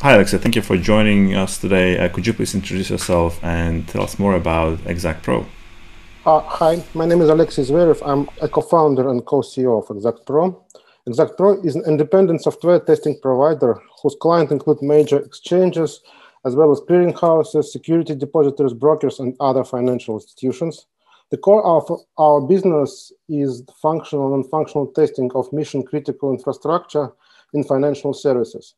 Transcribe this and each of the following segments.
Hi, Alexey. Thank you for joining us today. Uh, could you please introduce yourself and tell us more about Exactpro? Uh, hi, my name is Alexey Zverev. I'm a co-founder and co-CEO of Exactpro. Exact Pro is an independent software testing provider whose clients include major exchanges, as well as clearinghouses, security depositories, brokers, and other financial institutions. The core of our business is functional and functional testing of mission critical infrastructure in financial services.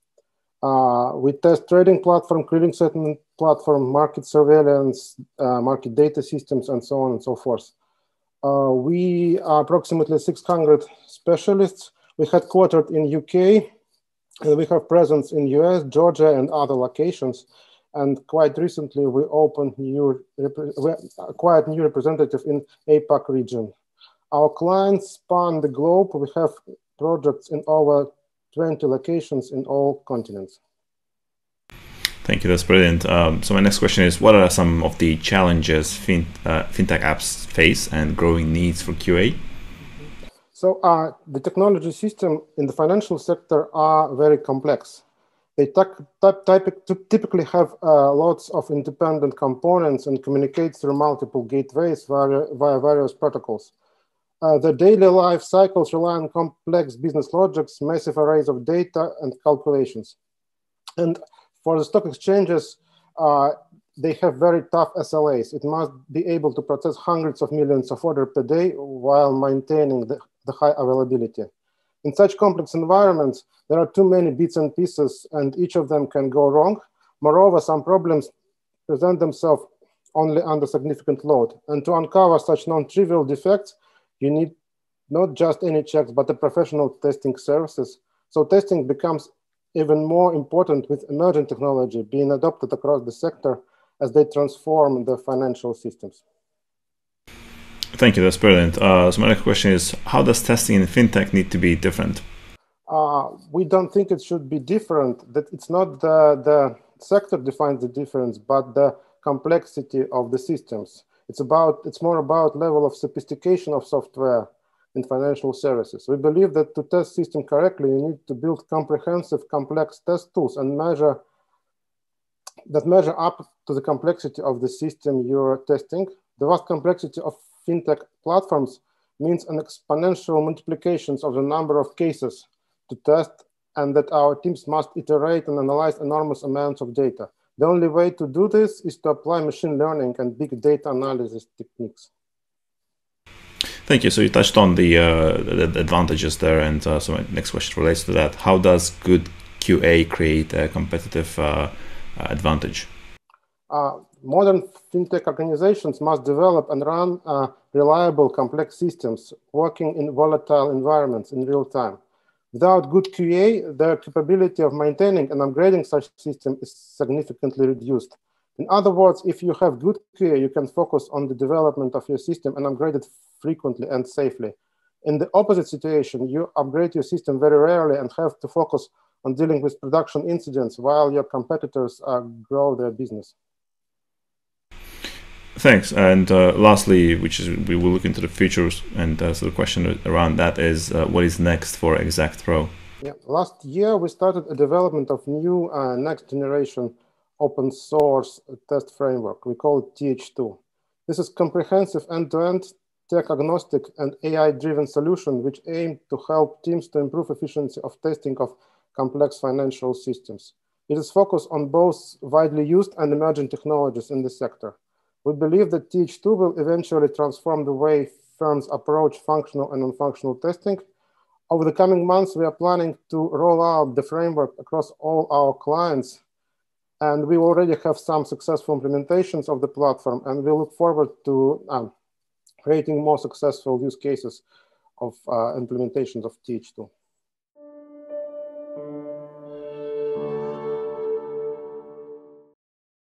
Uh, we test trading platform, clearing settlement platform, market surveillance, uh, market data systems, and so on and so forth. Uh, we are approximately 600 specialists. We headquartered in UK, and we have presence in US, Georgia, and other locations. And quite recently, we opened new, acquired new representative in APAC region. Our clients span the globe. We have projects in over 20 locations in all continents. Thank you. That's brilliant. Um, so my next question is: What are some of the challenges fin- uh, fintech apps face and growing needs for QA? So uh, the technology system in the financial sector are very complex. They typically have uh, lots of independent components and communicate through multiple gateways via, via various protocols. Uh, the daily life cycles rely on complex business logics, massive arrays of data, and calculations. And for the stock exchanges, uh, they have very tough SLAs. It must be able to process hundreds of millions of orders per day while maintaining the, the high availability. In such complex environments, there are too many bits and pieces, and each of them can go wrong. Moreover, some problems present themselves only under significant load. And to uncover such non-trivial defects, you need not just any checks, but the professional testing services. So testing becomes even more important with emerging technology being adopted across the sector as they transform the financial systems. Thank you. That's brilliant. Uh, so my next question is: How does testing in fintech need to be different? Uh, we don't think it should be different. That it's not the the sector defines the difference, but the complexity of the systems. It's about it's more about level of sophistication of software in financial services. We believe that to test system correctly, you need to build comprehensive, complex test tools and measure that measure up to the complexity of the system you're testing. The vast complexity of fintech platforms means an exponential multiplications of the number of cases to test and that our teams must iterate and analyze enormous amounts of data. The only way to do this is to apply machine learning and big data analysis techniques. Thank you. So you touched on the, uh, the advantages there, and uh, so my next question relates to that. How does good QA create a competitive uh, advantage? Uh, modern fintech organizations must develop and run uh, reliable, complex systems working in volatile environments in real time. Without good QA, the capability of maintaining and upgrading such system is significantly reduced. In other words, if you have good QA, you can focus on the development of your system and upgrade it frequently and safely. In the opposite situation, you upgrade your system very rarely and have to focus on dealing with production incidents while your competitors uh, grow their business. Thanks. And uh, lastly, which is we will look into the futures, and uh, so the question around that is, uh, what is next for Exactpro? Yeah, last year we started a development of new uh, next generation open source test framework. We call it TH2. This is comprehensive end-to-end tech agnostic and AI driven solution which aim to help teams to improve efficiency of testing of complex financial systems. It is focused on both widely used and emerging technologies in the sector. We believe that TH2 will eventually transform the way firms approach functional and non-functional testing. Over the coming months, we are planning to roll out the framework across all our clients. And we already have some successful implementations of the platform, and we look forward to um, creating more successful use cases of uh, implementations of TH2.